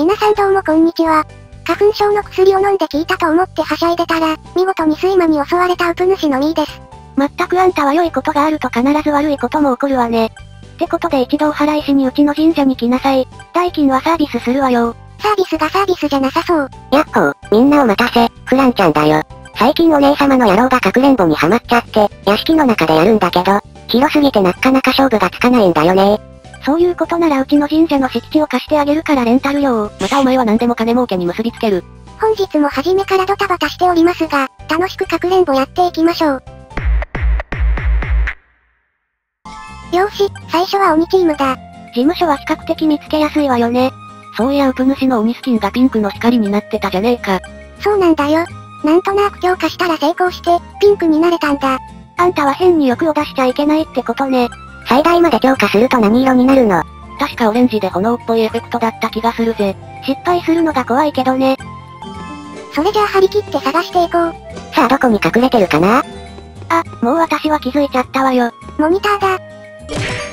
皆さんどうもこんにちは。花粉症の薬を飲んで効いたと思ってはしゃいでたら、見事に睡魔に襲われたウプ主のミーです。まったくあんたは良いことがあると必ず悪いことも起こるわね。ってことで一度お払いしにうちの神社に来なさい。代金はサービスするわよ。サービスがサービスじゃなさそう。やっほー、みんなお待たせ、フランちゃんだよ。最近お姉様の野郎がかくれんぼにハマっちゃって、屋敷の中でやるんだけど、広すぎてなかなか勝負がつかないんだよねそういうことならうちの神社の敷地を貸してあげるからレンタル料を。またお前は何でも金儲けに結びつける。本日も初めからドタバタしておりますが、楽しくかくれんぼやっていきましょう。よーし、最初は鬼チームだ。事務所は比較的見つけやすいわよね。そういやウプ主の鬼スキンがピンクの光になってたじゃねえか。そうなんだよ。なんとなく強化したら成功して、ピンクになれたんだ。あんたは変に欲を出しちゃいけないってことね。最大まで強化すると何色になるの？確かオレンジで炎っぽいエフェクトだった気がするぜ。失敗するのが怖いけどね。それじゃあ張り切って探していこう。さあどこに隠れてるかな？あ、もう私は気づいちゃったわよ。モニターだ。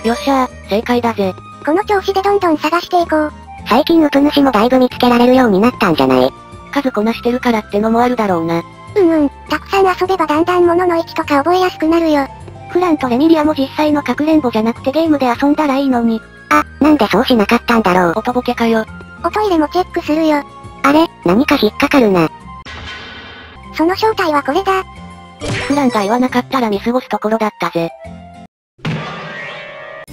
よっしゃー、正解だぜ。この調子でどんどん探していこう。最近ウプ主もだいぶ見つけられるようになったんじゃない？数こなしてるからってのもあるだろうな。うんうん、たくさん遊べばだんだん物の位置とか覚えやすくなるよ。フランとレミリアも実際のかくれんぼじゃなくてゲームで遊んだらいいのに。あ、なんでそうしなかったんだろうおとぼけかよ。おトイレもチェックするよ。あれ、何か引っかかるな。その正体はこれだ。フランが言わなかったら見過ごすところだったぜ。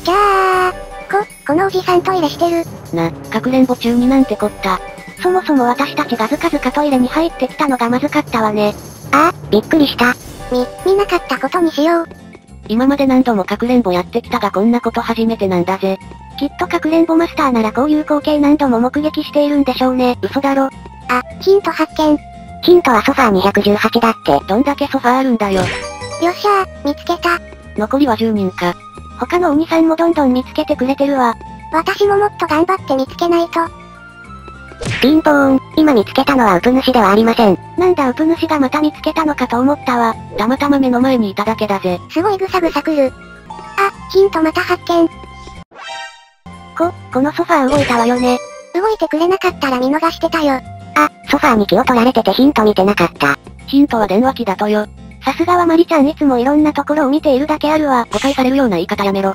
じゃあ、こ、このおじさんトイレしてる。な、かくれんぼ中になんてこった。そもそも私たちがずかずかトイレに入ってきたのがまずかったわね。ああ、びっくりした。み、見なかったことにしよう。今まで何度もかくれんぼやってきたがこんなこと初めてなんだぜ。きっとかくれんぼマスターならこういう光景何度も目撃しているんでしょうね。嘘だろ。あ、ヒント発見。ヒントはソファー218だって。どんだけソファーあるんだよ。よっしゃー、見つけた。残りは10人か。他の鬼さんもどんどん見つけてくれてるわ。私ももっと頑張って見つけないと。ピンポーン、今見つけたのはウプ主ではありません。なんだウプ主がまた見つけたのかと思ったわ。たまたま目の前にいただけだぜ。すごいぐさぐさくる。あ、ヒントまた発見。こ、このソファー動いたわよね。動いてくれなかったら見逃してたよ。あ、ソファーに気を取られててヒント見てなかった。ヒントは電話機だとよ。さすがはマリちゃんいつもいろんなところを見ているだけあるわ。誤解されるような言い方やめろ。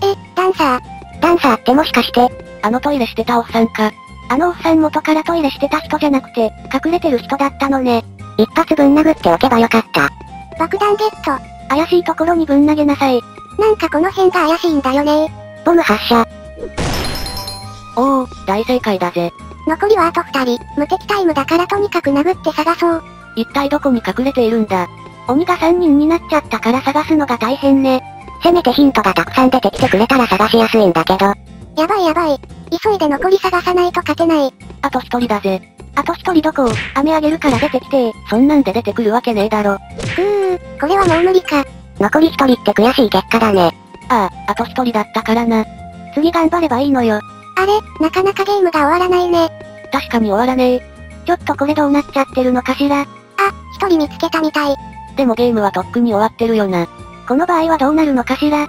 え、ダンサー。ダンサーってもしかして、あのトイレしてたおっさんか。あのおっさん元からトイレしてた人じゃなくて、隠れてる人だったのね。一発ぶん殴っておけばよかった。爆弾ゲット。怪しいところにぶん投げなさい。なんかこの辺が怪しいんだよねボム発射。おお、大正解だぜ。残りはあと二人。無敵タイムだからとにかく殴って探そう。一体どこに隠れているんだ鬼が3人になっちゃったから探すのが大変ね。せめてヒントがたくさん出てきてくれたら探しやすいんだけど。やばいやばい。急いで残り探さないと勝てない。あと一人だぜ。あと一人どこ雨あげるから出てきてそんなんで出てくるわけねえだろ。うー、これはもう無理か。残り一人って悔しい結果だね。ああ、あと一人だったからな。次頑張ればいいのよ。あれ、なかなかゲームが終わらないね。確かに終わらねえ。ちょっとこれどうなっちゃってるのかしら。あ、一人見つけたみたい。でもゲームはとっくに終わってるよな。この場合はどうなるのかしら。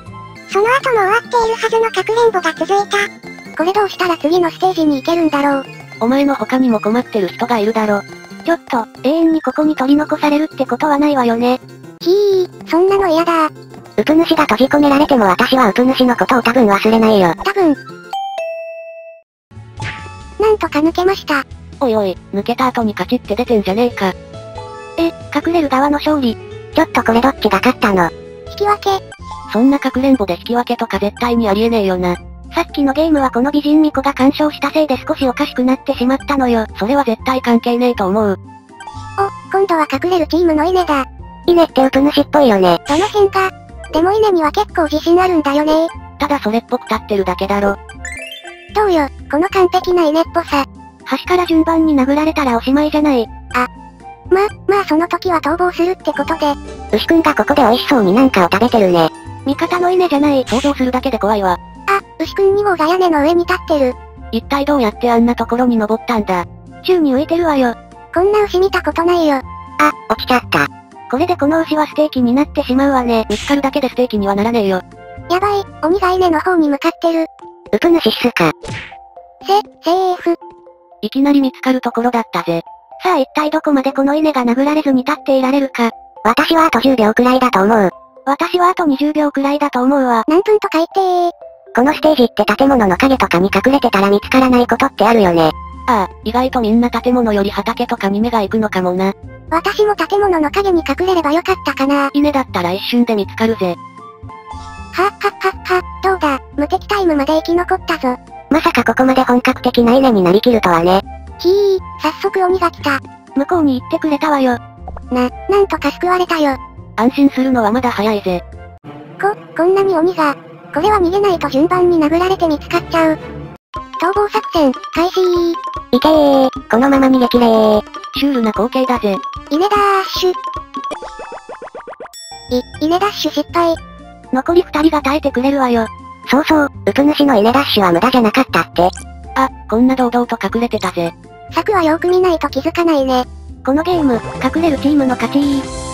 その後も終わっているはずのかくれんぼが続いた。これどうしたら次のステージに行けるんだろう。お前の他にも困ってる人がいるだろ。ちょっと、永遠にここに取り残されるってことはないわよね。ひー、そんなの嫌だウプ主が閉じ込められても私はウプ主のことを多分忘れないよ。多分。なんとか抜けました。おいおい、抜けた後にカチって出てんじゃねえか。え、隠れる側の勝利。ちょっとこれどっちが勝ったの？引き分け。そんなかくれんぼで引き分けとか絶対にありえねえよな。さっきのゲームはこの美人巫女が干渉したせいで少しおかしくなってしまったのよ。それは絶対関係ねえと思う。お、今度は隠れるチームの稲だ。稲ってウプ主っぽいよね。どの辺か。でも稲には結構自信あるんだよねただそれっぽく立ってるだけだろ。どうよ、この完璧な稲っぽさ。端から順番に殴られたらおしまいじゃない。ま、まあその時は逃亡するってことで。牛くんがここで美味しそうになんかを食べてるね。味方の稲じゃない。想像するだけで怖いわ。あ、牛くん2号が屋根の上に立ってる。一体どうやってあんなところに登ったんだ。宙に浮いてるわよ。こんな牛見たことないよ。あ、落ちちゃった。これでこの牛はステーキになってしまうわね。見つかるだけでステーキにはならねえよ。やばい、鬼が稲の方に向かってる。ウプ主っすか。せ、セーフ。いきなり見つかるところだったぜ。さあ一体どこまでこの稲が殴られずに立っていられるか。私はあと10秒くらいだと思う。私はあと20秒くらいだと思うわ。何分とか言ってー。このステージって建物の影とかに隠れてたら見つからないことってあるよね。ああ、意外とみんな建物より畑とかに目が行くのかもな。私も建物の影に隠れればよかったかな。稲だったら一瞬で見つかるぜ。はっはっはっは、どうだ、無敵タイムまで生き残ったぞ。まさかここまで本格的な稲になりきるとはね。ひー、早速鬼が来た。向こうに行ってくれたわよ。な、なんとか救われたよ。安心するのはまだ早いぜ。こ、こんなに鬼が。これは逃げないと順番に殴られて見つかっちゃう。逃亡作戦、開始いけー、このまま逃げ切れー。シュールな光景だぜ。稲ダッシュ。い、稲ダッシュ失敗。残り二人が耐えてくれるわよ。そうそう、ウプ主の稲ダッシュは無駄じゃなかったって。あ、こんな堂々と隠れてたぜ。策はよく見ないと気づかないね。このゲーム、隠れるチームの勝ち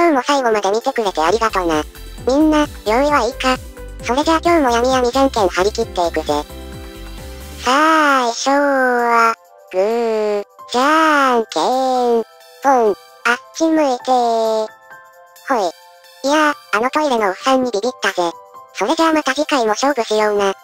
今日も最後まで見てくれてありがとな。みんな、用意はいいか？それじゃあ今日も闇闇じゃんけん張り切っていくぜ。最初は、グー、じゃんけん、ぽん、あっち向いてー。ほい。いやー、あのトイレのおっさんにビビったぜ。それじゃあまた次回も勝負しような。